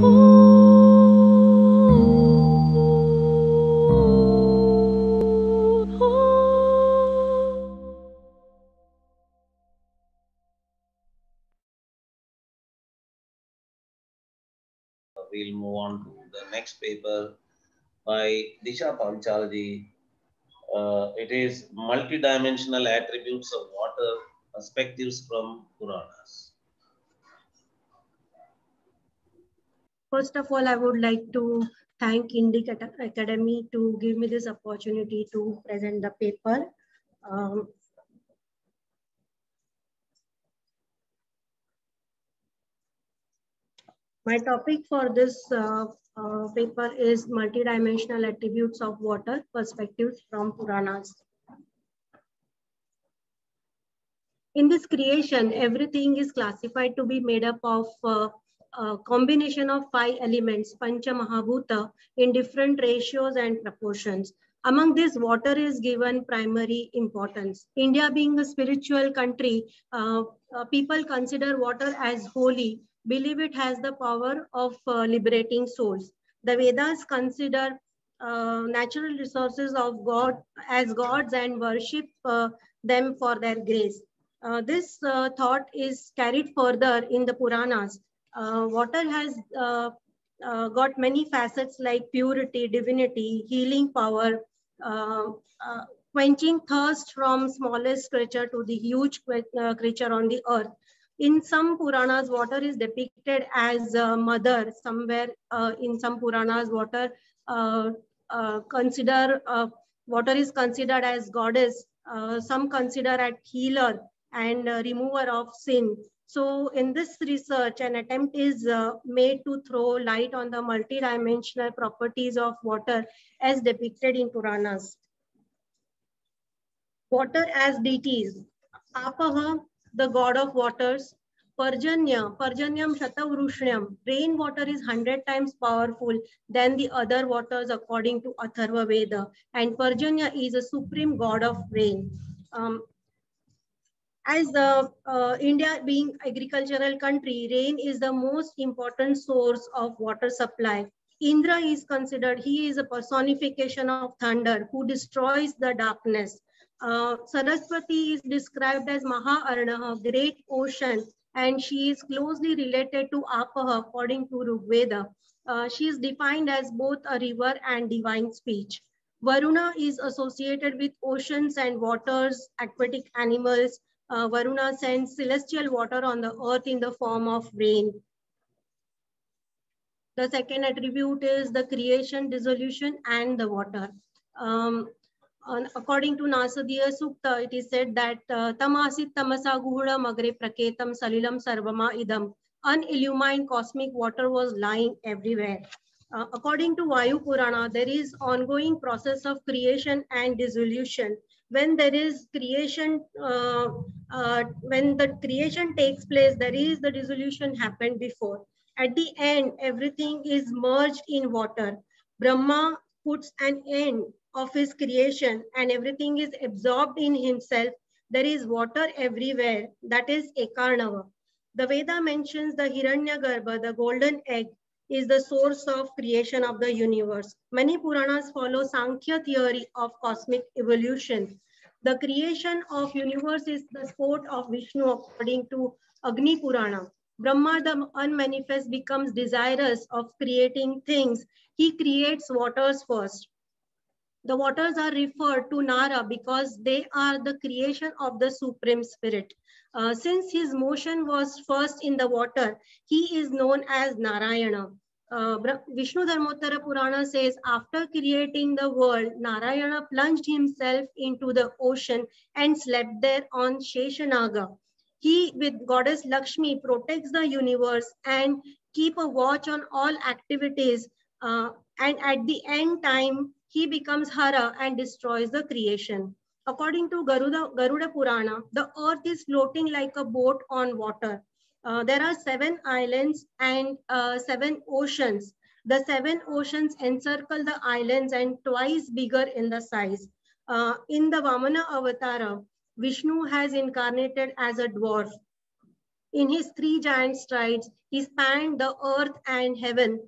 We'll move on to the next paper by Disha Panchalaji. Uh, it is multidimensional attributes of water, perspectives from Puranas. First of all, I would like to thank Indic Academy to give me this opportunity to present the paper. Um, my topic for this uh, uh, paper is multidimensional attributes of water perspectives from Puranas. In this creation, everything is classified to be made up of uh, a combination of five elements, Pancha Mahabhuta, in different ratios and proportions. Among this, water is given primary importance. India being a spiritual country, uh, uh, people consider water as holy, believe it has the power of uh, liberating souls. The Vedas consider uh, natural resources of God as gods and worship uh, them for their grace. Uh, this thought is carried further in the Puranas Uh, water has uh, uh, got many facets like purity, divinity, healing power, uh, uh, quenching thirst from smallest creature to the huge creature on the earth. In some Puranas, water is depicted as a mother. Somewhere in some Puranas, water consider water is considered as goddess. some consider at healer and remover of sin. So in this research, an attempt is uh, made to throw light on the multidimensional properties of water as depicted in Puranas. Water as deities. Apaha, the god of waters. Parjanya, Parjanyam Shatavrushnyam. Rainwater is 100 times powerful than the other waters according to Atharva Veda. And Parjanya is a supreme god of rain. Um, as the uh, India being agricultural country, rain is the most important source of water supply. Indra is considered, he is a personification of thunder who destroys the darkness. Uh, Saraswati is described as Maha great ocean, and she is closely related to Apaha according to Rigveda. Uh, she is defined as both a river and divine speech. Varuna is associated with oceans and waters, aquatic animals, uh, Varuna sends celestial water on the earth in the form of rain. The second attribute is the creation, dissolution, and the water. Um, according to Nasadiya Sukta, it is said that uh, Tamasit tamasa guhura magre praketam salilam sarvama idam. Unillumined cosmic water was lying everywhere. Uh, according to Vayu Purana, there is ongoing process of creation and dissolution when there is creation, uh, uh, when the creation takes place, there is the dissolution happened before. At the end, everything is merged in water. Brahma puts an end of his creation and everything is absorbed in himself. There is water everywhere. That is Ekarnava. The Veda mentions the Hiranyagarbha, the golden egg, is the source of creation of the universe. Many Puranas follow Sankhya theory of cosmic evolution. The creation of universe is the sport of Vishnu according to Agni Purana. Brahma, the unmanifest, becomes desirous of creating things. He creates waters first. The waters are referred to Nara because they are the creation of the Supreme Spirit. Uh, since his motion was first in the water, he is known as Narayana. Vishnu Dharmottara Purana says, after creating the world, Narayana plunged himself into the ocean and slept there on Sheshanaga. He, with goddess Lakshmi, protects the universe and keep a watch on all activities. Uh, and at the end time, he becomes Hara and destroys the creation. According to Garuda, Garuda Purana, the earth is floating like a boat on water. Uh, there are seven islands and uh, seven oceans. The seven oceans encircle the islands and twice bigger in the size. Uh, in the Vamana Avatara, Vishnu has incarnated as a dwarf. In his three giant strides, he spanned the earth and heaven.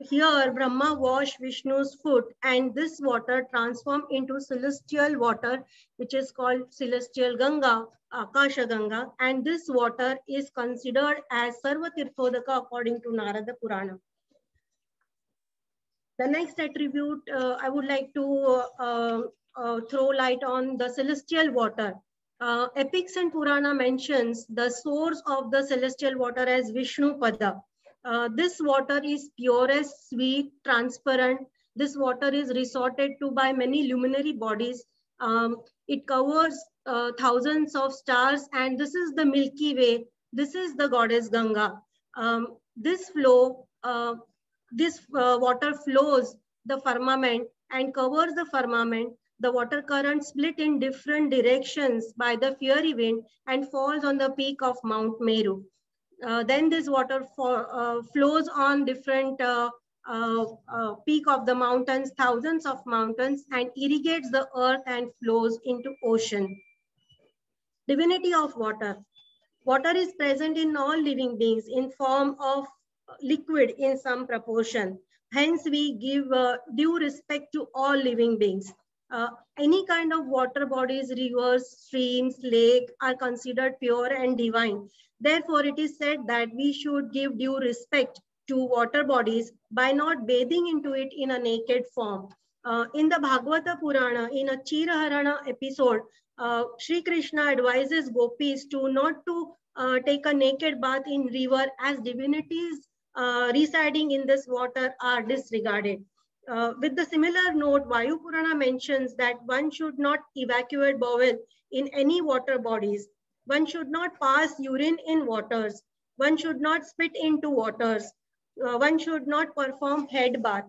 Uh, here, Brahma washed Vishnu's foot, and this water transformed into celestial water, which is called celestial Ganga, Akasha Ganga, and this water is considered as Sarva Tirthodaka according to Narada Purana. The next attribute uh, I would like to uh, uh, throw light on the celestial water. Uh, epics and Purana mentions the source of the celestial water as Vishnu Pada. Uh, this water is purest, sweet, transparent. This water is resorted to by many luminary bodies. Um, it covers uh, thousands of stars and this is the Milky Way. This is the goddess Ganga. Um, this flow, uh, this uh, water flows the firmament and covers the firmament. The water current split in different directions by the fiery wind and falls on the peak of Mount Meru. Uh, then this water for, uh, flows on different uh, uh, uh, peak of the mountains, thousands of mountains, and irrigates the earth and flows into ocean. Divinity of water. Water is present in all living beings in form of liquid in some proportion. Hence, we give due respect to all living beings. Uh, any kind of water bodies, rivers, streams, lake are considered pure and divine. Therefore, it is said that we should give due respect to water bodies by not bathing into it in a naked form. Uh, in the Bhagavata Purana, in a Chiraharana episode, uh, Sri Krishna advises gopis to not to uh, take a naked bath in river as divinities uh, residing in this water are disregarded. Uh, with the similar note, Vayu Purana mentions that one should not evacuate bowel in any water bodies one should not pass urine in waters. One should not spit into waters. Uh, one should not perform head bath.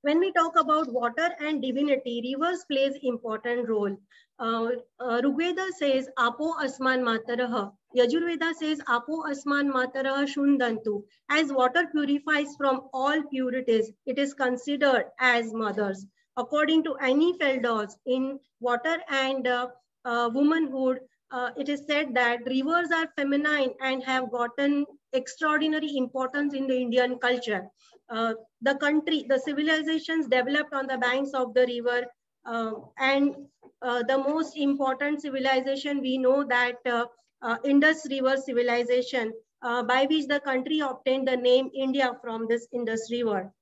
When we talk about water and divinity, rivers plays important role. Uh, uh, Rigveda says, Apo Asman Mataraha. Yajurveda says, Apo Asman Mataraha Shundantu. As water purifies from all purities, it is considered as mothers. According to Annie Feldhaus, in water and uh, uh womanhood, uh, it is said that rivers are feminine and have gotten extraordinary importance in the Indian culture. Uh, the country, the civilizations developed on the banks of the river uh, and uh, the most important civilization we know that uh, uh, Indus River civilization by which the country obtained the name India from this Indus River.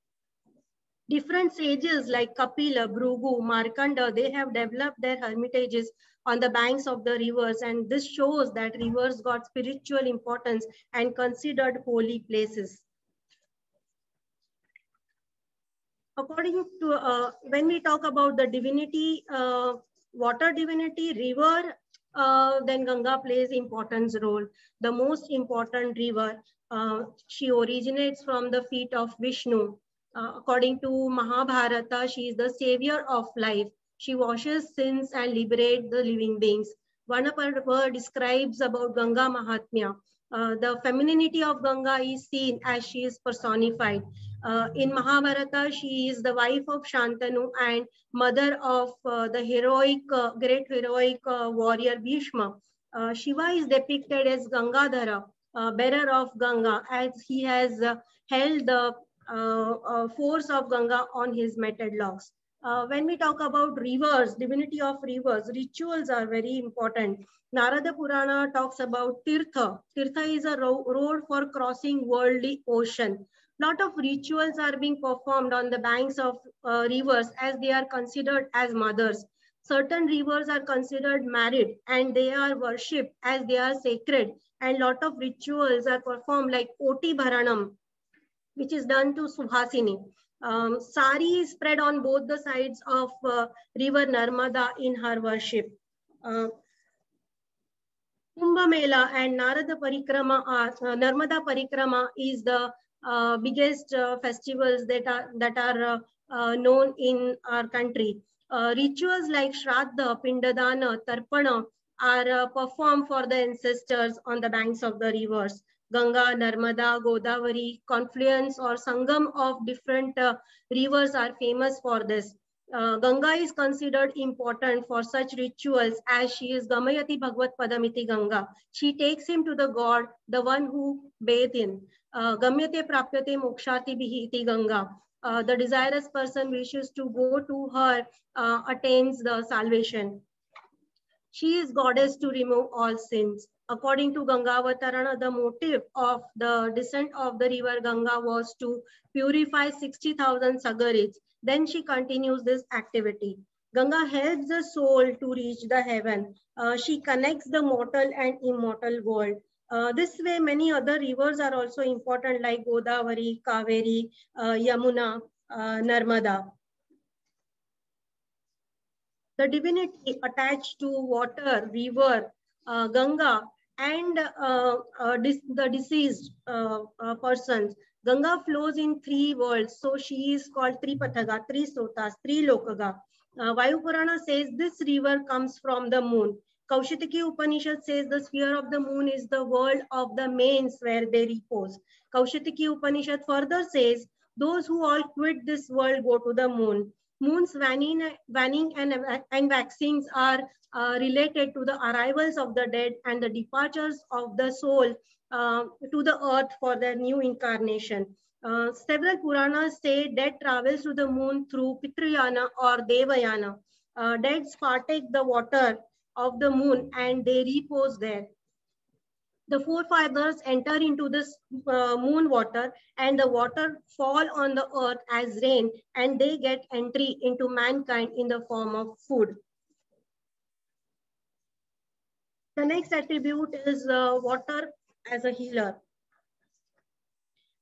Different sages like Kapila, Bhrigu, Markanda, they have developed their hermitages on the banks of the rivers. And this shows that rivers got spiritual importance and considered holy places. According to, uh, when we talk about the divinity, uh, water divinity, river, uh, then Ganga plays important role. The most important river, uh, she originates from the feet of Vishnu. Uh, according to Mahabharata, she is the savior of life. She washes sins and liberates the living beings. Her describes about Ganga Mahatmya. Uh, the femininity of Ganga is seen as she is personified. Uh, in Mahabharata, she is the wife of Shantanu and mother of uh, the heroic, uh, great heroic uh, warrior Bhishma. Uh, Shiva is depicted as Gangadhara, bearer of Ganga, as he has held the force of Ganga on his metal locks uh, when we talk about rivers, divinity of rivers, rituals are very important. Narada Purana talks about Tirtha. Tirtha is a ro road for crossing worldly ocean. Lot of rituals are being performed on the banks of uh, rivers as they are considered as mothers. Certain rivers are considered married and they are worshipped as they are sacred. And lot of rituals are performed like Oti Bharanam, which is done to Suhasini. Um, sari is spread on both the sides of uh, river Narmada in her worship. Uh, Kumbh Mela and Narada Parikrama are, uh, Narmada Parikrama is the uh, biggest uh, festivals that are, that are uh, uh, known in our country. rituals like Shraddha, Pindadana, Tarpana are performed for the ancestors on the banks of the rivers. Ganga, Narmada, Godavari, confluence or sangam of different uh, rivers are famous for this. Uh, Ganga is considered important for such rituals as she is Gamayati Bhagavad Padamiti Ganga. She takes him to the god, the one who bathed in. Gamyate Prapyate Mokshati Ganga. The desirous person wishes to go to her, attains the salvation. She is goddess to remove all sins. According to Gangavatarana, the motive of the descent of the river Ganga was to purify 60,000 sagarids then she continues this activity. Ganga helps the soul to reach the heaven. Uh, she connects the mortal and immortal world. Uh, this way, many other rivers are also important like Godavari, Kaveri, uh, Yamuna, uh, Narmada. The divinity attached to water, river, uh, Ganga, and the deceased persons Ganga flows in three worlds. So she is called Tripathaga, three Sotas, three Lokaga. Uh, says this river comes from the moon. Kaushitaki Upanishad says the sphere of the moon is the world of the manes where they repose. Kaushitaki Upanishad further says those who all quit this world go to the moon. Moon's waning, and, and are uh, related to the arrivals of the dead and the departures of the soul uh, to the earth for their new incarnation. Uh, several Puranas say dead travels to the moon through Pitrayana or Devayana. Uh, deads partake the water of the moon and they repose there. The forefathers enter into this uh, moon water and the water fall on the earth as rain and they get entry into mankind in the form of food. The next attribute is uh, water as a healer.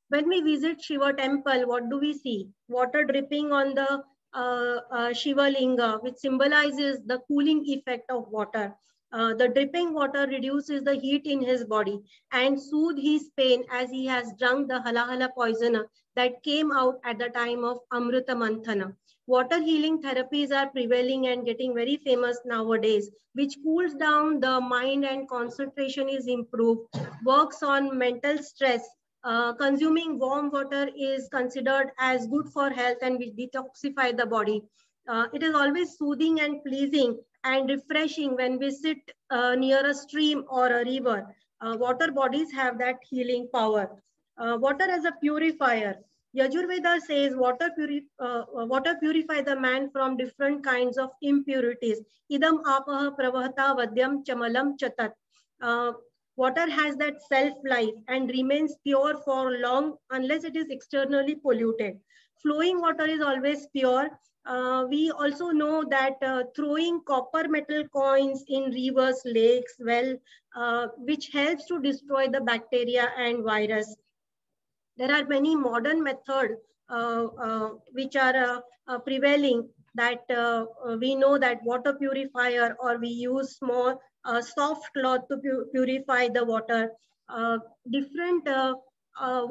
When we visit Shiva temple, what do we see? Water dripping on the uh, uh, Shiva Linga, which symbolizes the cooling effect of water. Uh, the dripping water reduces the heat in his body and soothe his pain as he has drunk the halahala poison that came out at the time of Amrita Manthana. Water healing therapies are prevailing and getting very famous nowadays, which cools down the mind and concentration is improved, works on mental stress. Uh, consuming warm water is considered as good for health and which detoxify the body. Uh, it is always soothing and pleasing and refreshing when we sit uh, near a stream or a river. Uh, water bodies have that healing power. Uh, water as a purifier. Yajurveda says water, puri uh, water purify the man from different kinds of impurities. Idam apaha pravahata vadyam chamalam chatat. Water has that self-life and remains pure for long unless it is externally polluted. Flowing water is always pure. Uh, we also know that uh, throwing copper metal coins in rivers, lakes, well, uh, which helps to destroy the bacteria and virus there are many modern methods uh, uh, which are uh, prevailing that we know that water purifier or we use small soft cloth to pu purify the water. different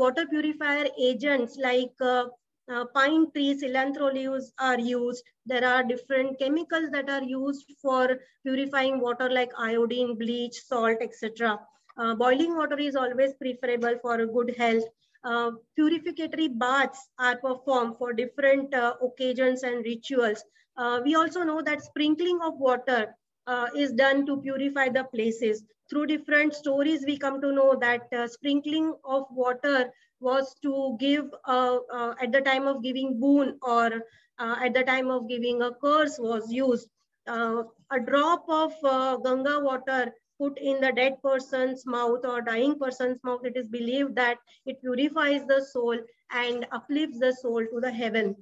water purifier agents like uh, pine tree cilantro leaves are used. There are different chemicals that are used for purifying water like iodine, bleach, salt, etc. Uh, boiling water is always preferable for good health. Uh, purificatory baths are performed for different uh, occasions and rituals. Uh, we also know that sprinkling of water uh, is done to purify the places. Through different stories, we come to know that uh, sprinkling of water was to give uh, uh, at the time of giving boon or uh, at the time of giving a curse was used. a drop of Ganga water put in the dead person's mouth or dying person's mouth, it is believed that it purifies the soul and uplifts the soul to the heaven.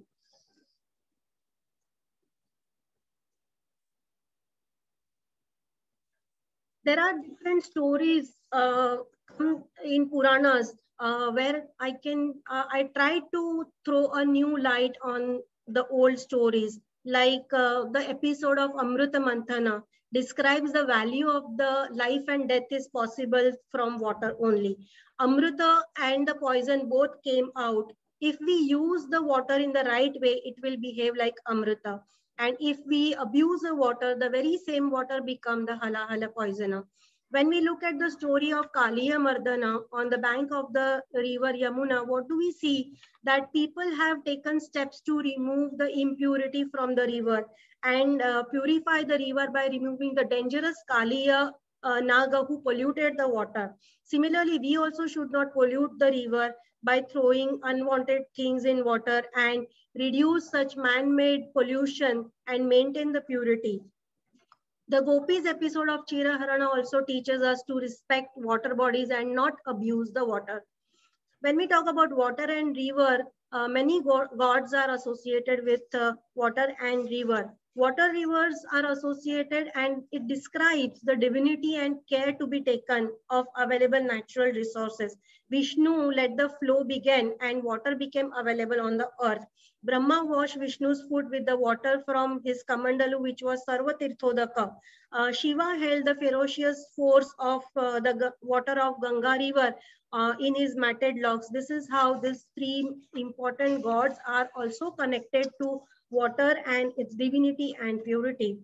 There are different stories uh, in Puranas uh, where I can, uh, I try to throw a new light on the old stories, like uh, the episode of Amrita Manthana, describes the value of the life and death is possible from water only. Amrita and the poison both came out. If we use the water in the right way, it will behave like Amrita. And if we abuse the water, the very same water become the hala hala poisoner. When we look at the story of Kaliya Mardana on the bank of the river Yamuna, what do we see? That people have taken steps to remove the impurity from the river and uh, purify the river by removing the dangerous Kaliya uh, Naga who polluted the water. Similarly, we also should not pollute the river by throwing unwanted things in water and reduce such man-made pollution and maintain the purity. The Gopis episode of Chiraharana also teaches us to respect water bodies and not abuse the water. When we talk about water and river, uh, many go gods are associated with uh, water and river. Water rivers are associated and it describes the divinity and care to be taken of available natural resources. Vishnu let the flow begin and water became available on the earth. Brahma washed Vishnu's foot with the water from his Kamandalu, which was Sarvatirthodaka. Uh, Shiva held the ferocious force of uh, the water of Ganga river uh, in his matted locks. This is how these three important gods are also connected to water and its divinity and purity.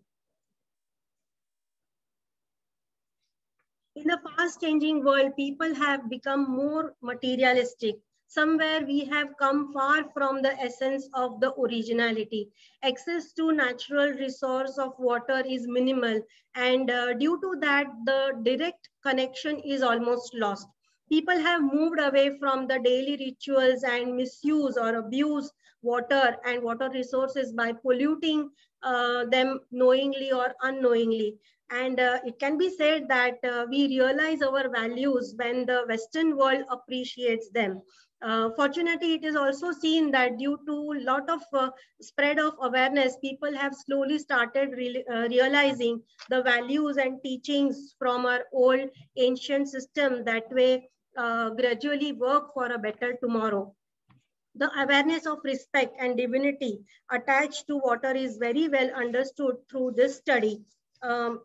In a fast changing world, people have become more materialistic. Somewhere we have come far from the essence of the originality. Access to natural resource of water is minimal and uh, due to that, the direct connection is almost lost. People have moved away from the daily rituals and misuse or abuse water and water resources by polluting uh, them knowingly or unknowingly. And uh, it can be said that uh, we realize our values when the Western world appreciates them. Uh, fortunately, it is also seen that due to a lot of uh, spread of awareness, people have slowly started re uh, realizing the values and teachings from our old ancient system that way gradually work for a better tomorrow the awareness of respect and divinity attached to water is very well understood through this study. Um,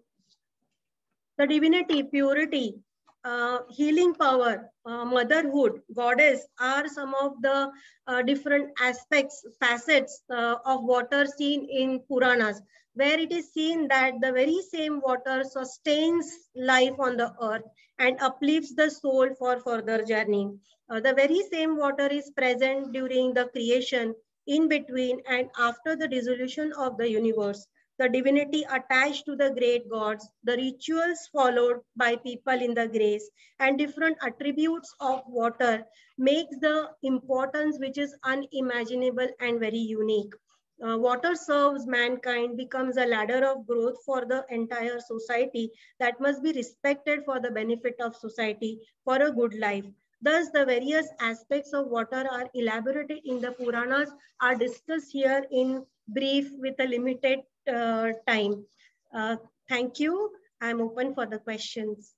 the divinity, purity, uh, healing power, uh, motherhood, goddess are some of the uh, different aspects, facets uh, of water seen in Puranas, where it is seen that the very same water sustains life on the earth and uplifts the soul for further journey. Uh, the very same water is present during the creation, in between and after the dissolution of the universe. The divinity attached to the great gods, the rituals followed by people in the grace, and different attributes of water makes the importance which is unimaginable and very unique. Uh, water serves mankind, becomes a ladder of growth for the entire society that must be respected for the benefit of society for a good life. Thus, the various aspects of water are elaborated in the Puranas, are discussed here in brief with a limited uh, time. Uh, thank you. I'm open for the questions.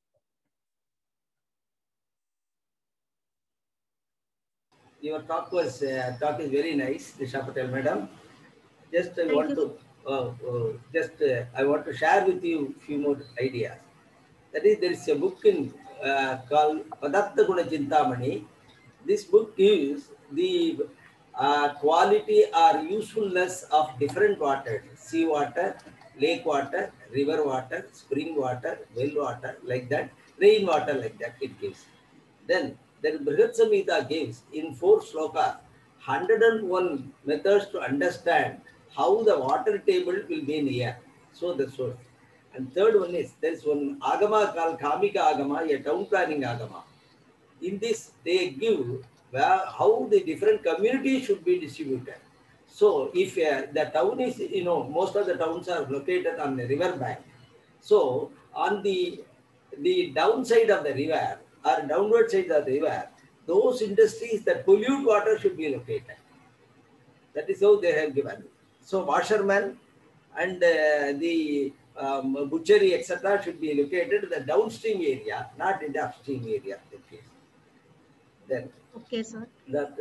Your talk was uh, talk is very nice, Disha Patel, madam. Just I Thank want you. to uh, uh, just uh, I want to share with you few more ideas. That is, there is a book in uh, called Padatta Guna Chintamani. This book gives the uh, quality or usefulness of different water, sea water, lake water, river water, spring water, well water, like that, rain water, like that it gives. Then then Brihat Samhita gives in four slokas 101 methods to understand how the water table will be in here. So the source. And third one is there is one agama called Kamika Agama, a town planning agama. In this, they give where, how the different communities should be distributed. So if uh, the town is, you know, most of the towns are located on the river bank. So on the the downside of the river or downward side of the river, those industries that pollute water should be located. That is how they have given. So washermen and uh, the um, butchery, etc., should be located in the downstream area, not in the upstream area. Then Okay, sir. that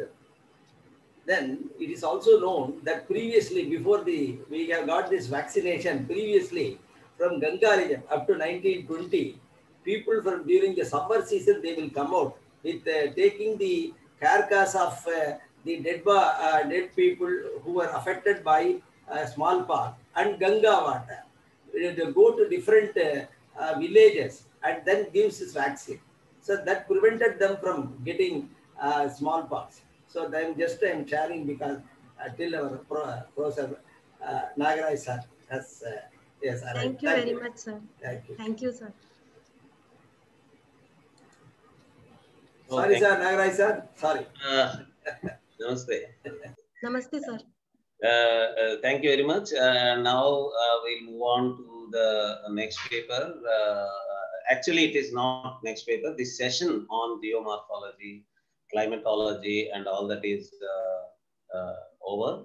then it is also known that previously before the we have got this vaccination previously from Ganga region up to 1920 people from during the summer season they will come out with uh, taking the carcass of uh, the dead ba- uh, dead people who were affected by uh, smallpox and Ganga water. They go to different uh, uh, villages and then gives his vaccine. So that prevented them from getting uh, smallpox. So I'm just I'm sharing because uh, till our pro, professor uh, Nagaraj sir has uh, yes. arrived. Thank you very much, sir. Thank you. Thank you, sir. Sorry, Okay. sir, Nagaraj sir. Sorry. Uh, namaste. Namaste, sir. Uh, uh, thank you very much. Uh, now uh, we'll move on to the next paper. Actually, it is not next paper. This session on geomorphology, climatology, and all that is uh, uh, over.